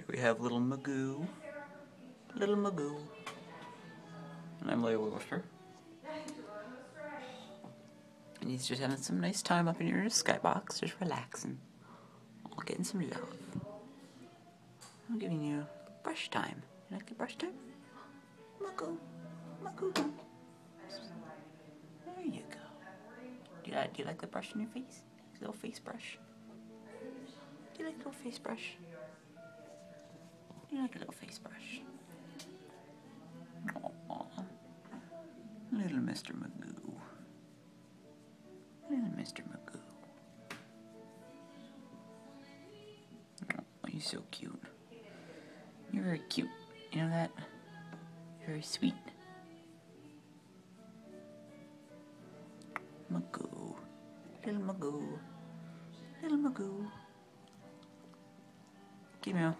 Here we have little Magoo. Little Magoo. And I'm Layla Wilfer. And he's just having some nice time up in your skybox, just relaxing. Getting some love. I'm giving you brush time. You like the brush time? Magoo. Magoo. There you go. Do you, like, do you like the brush on your face? Little face brush. Do you like little face brush? Little Mr. Magoo. Little Mr. Magoo. Oh, you're so cute. You're very cute. You know that? You're very sweet. Magoo. Little Magoo. Little Magoo. Give me a